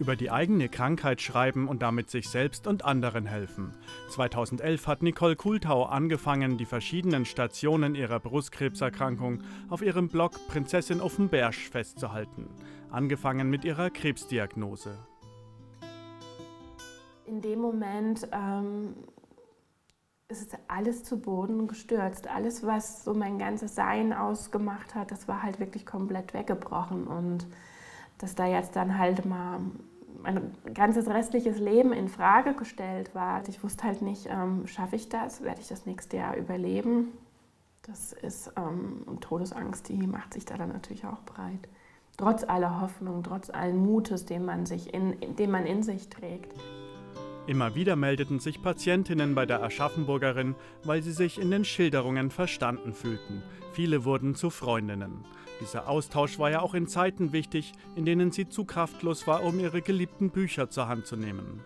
über die eigene Krankheit schreiben und damit sich selbst und anderen helfen. 2011 hat Nicole Kultau angefangen, die verschiedenen Stationen ihrer Brustkrebserkrankung auf ihrem Blog Prinzessin Offenberg festzuhalten. Angefangen mit ihrer Krebsdiagnose. In dem Moment ähm, ist alles zu Boden gestürzt. Alles, was so mein ganzes Sein ausgemacht hat, das war halt wirklich komplett weggebrochen. Und dass da jetzt dann halt mal mein ganzes restliches Leben in Frage gestellt war. Ich wusste halt nicht, ähm, schaffe ich das, werde ich das nächste Jahr überleben. Das ist ähm, Todesangst, die macht sich da dann natürlich auch breit. Trotz aller Hoffnung, trotz allen Mutes, den man, sich in, den man in sich trägt. Immer wieder meldeten sich Patientinnen bei der Aschaffenburgerin, weil sie sich in den Schilderungen verstanden fühlten. Viele wurden zu Freundinnen. Dieser Austausch war ja auch in Zeiten wichtig, in denen sie zu kraftlos war, um ihre geliebten Bücher zur Hand zu nehmen.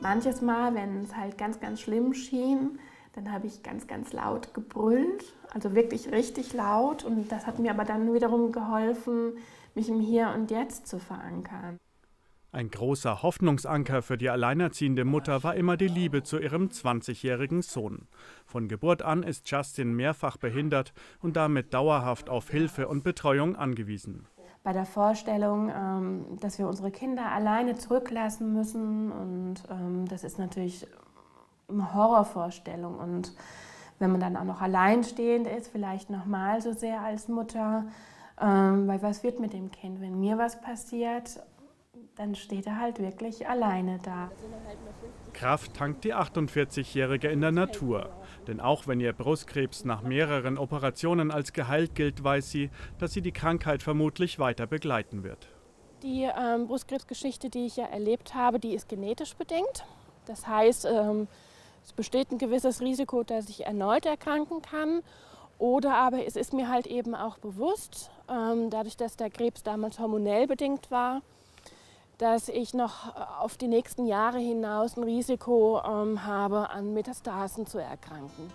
Manches Mal, wenn es halt ganz, ganz schlimm schien, dann habe ich ganz, ganz laut gebrüllt, also wirklich richtig laut. Und das hat mir aber dann wiederum geholfen, mich im Hier und Jetzt zu verankern. Ein großer Hoffnungsanker für die alleinerziehende Mutter war immer die Liebe zu ihrem 20-jährigen Sohn. Von Geburt an ist Justin mehrfach behindert und damit dauerhaft auf Hilfe und Betreuung angewiesen. Bei der Vorstellung, ähm, dass wir unsere Kinder alleine zurücklassen müssen, und ähm, das ist natürlich eine Horrorvorstellung. Und wenn man dann auch noch alleinstehend ist, vielleicht noch mal so sehr als Mutter, ähm, weil was wird mit dem Kind, wenn mir was passiert? Dann steht er halt wirklich alleine da. Kraft tankt die 48-Jährige in der Natur. Denn auch wenn ihr Brustkrebs nach mehreren Operationen als geheilt gilt, weiß sie, dass sie die Krankheit vermutlich weiter begleiten wird. Die ähm, Brustkrebsgeschichte, die ich ja erlebt habe, die ist genetisch bedingt. Das heißt, ähm, es besteht ein gewisses Risiko, dass ich erneut erkranken kann. Oder aber es ist mir halt eben auch bewusst, ähm, dadurch, dass der Krebs damals hormonell bedingt war, dass ich noch äh, auf die nächsten Jahre hinaus ein Risiko ähm, habe, an Metastasen zu erkranken.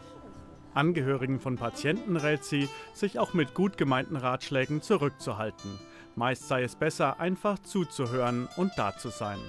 Angehörigen von Patienten rät sie, sich auch mit gut gemeinten Ratschlägen zurückzuhalten. Meist sei es besser, einfach zuzuhören und da zu sein.